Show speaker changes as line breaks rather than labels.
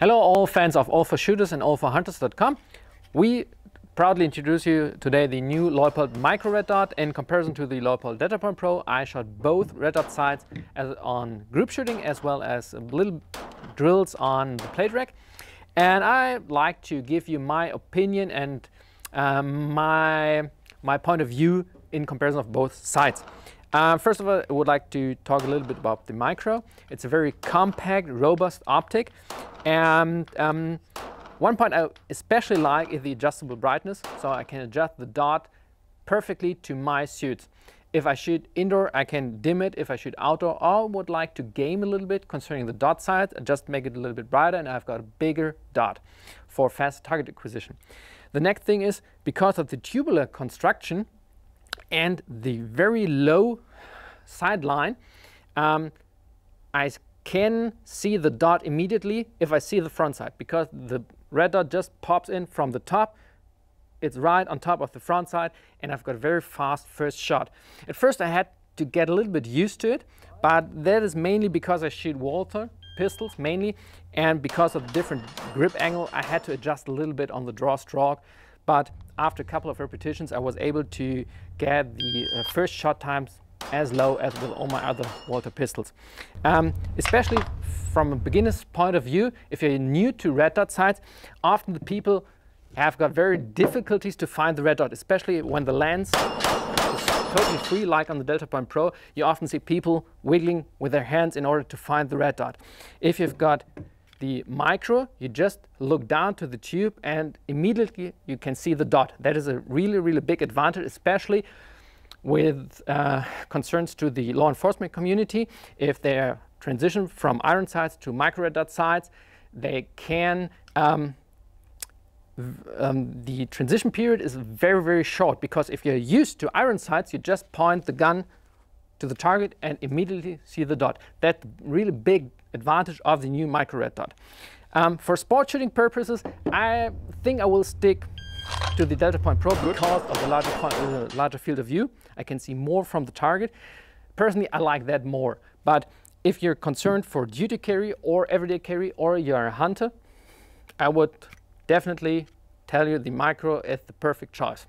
Hello all fans of All for Shooters and AllForHunters.com. We proudly introduce you today the new Leupold Micro Red Dot. In comparison to the Leupold Point Pro, I shot both red dot sights on group shooting as well as little drills on the plate rack. And I like to give you my opinion and um, my, my point of view in comparison of both sides. Uh, first of all, I would like to talk a little bit about the micro. It's a very compact, robust optic. And um, one point I especially like is the adjustable brightness. So I can adjust the dot perfectly to my suits. If I shoot indoor, I can dim it. If I shoot outdoor, I would like to game a little bit concerning the dot size just make it a little bit brighter and I've got a bigger dot for fast target acquisition. The next thing is because of the tubular construction, and the very low sideline, um, I can see the dot immediately if I see the front side because the red dot just pops in from the top. It's right on top of the front side and I've got a very fast first shot. At first I had to get a little bit used to it, but that is mainly because I shoot Walther pistols mainly and because of the different grip angle I had to adjust a little bit on the draw stroke but after a couple of repetitions, I was able to get the uh, first shot times as low as with all my other Walther pistols. Um, especially from a beginner's point of view, if you're new to red dot sights, often the people have got very difficulties to find the red dot, especially when the lens is totally free, like on the Delta Point Pro. You often see people wiggling with their hands in order to find the red dot. If you've got the micro, you just look down to the tube and immediately you can see the dot. That is a really, really big advantage, especially with uh, concerns to the law enforcement community. If they transition from iron sights to micro red dot sights, they can um, um, the transition period is very, very short because if you're used to iron sights, you just point the gun to the target and immediately see the dot. That really big advantage of the new micro red dot. Um, for sport shooting purposes, I think I will stick to the Delta Point Pro because of the larger, uh, larger field of view. I can see more from the target. Personally, I like that more. But if you're concerned for duty carry or everyday carry or you're a hunter, I would definitely tell you the micro is the perfect choice.